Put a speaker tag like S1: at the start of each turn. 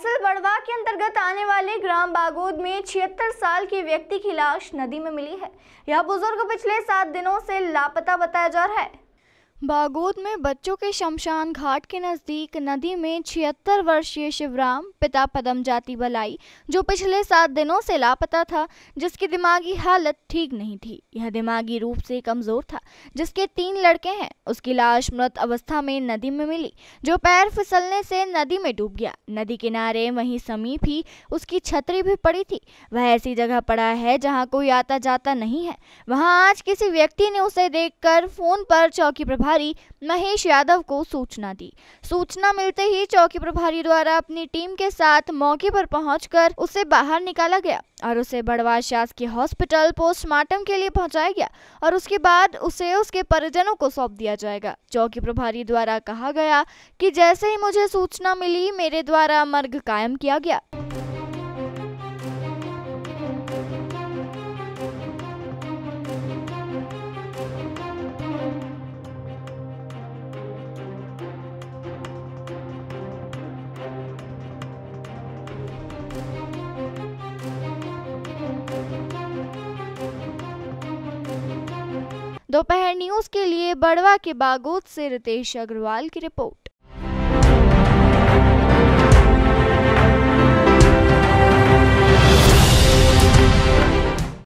S1: दरअसल बड़वा के अंतर्गत आने वाले ग्राम बागोद में छिहत्तर साल के व्यक्ति की लाश नदी में मिली है। यह बुज़ुर्ग पिछले सात दिनों से लापता बताया जा रहा है।
S2: बागोद में बच्चों के शमशान घाट के नज़दीक नदी में छिहत्तर वर्षीय शिवराम, पिता पदम जाति बलाई, जो पिछले सात दिनों से लापता था, जिसकी दिमागी हालत ठीक नहीं थी। यह दिमागी रूप से कमज़ोर था, जिसके तीन लड़के हैं। उसकी लाश मृत अवस्था में नदी में मिली, जो पैर फिसलने से नदी में डूब गया। नदी किनारे वहीं समीप ही उसकी छतरी भी पड़ी थी। वह ऐसी जगह पड़ा है जहाँ कोई आता जाता नहीं है। वहाँ आज किसी व्यक्ति ने उसे देखकर फ़ोन पर चौकी प्रभाव प्रभारी महेश यादव को सूचना दी। सूचना मिलते ही चौकी प्रभारी द्वारा अपनी टीम के साथ मौके पर पहुंचकर उसे बाहर निकाला गया और उसे बड़वा शासकीय हॉस्पिटल पोस्टमार्टम के लिए पहुँचाया गया और उसके बाद उसे उसके परिजनों को सौंप दिया जाएगा। चौकी प्रभारी द्वारा कहा गया कि जैसे ही मुझे सूचना मिली, मेरे द्वारा मर्ग कायम किया गया। दोपहर न्यूज़ के लिए बड़वा के बागोद से रितेश अग्रवाल की रिपोर्ट।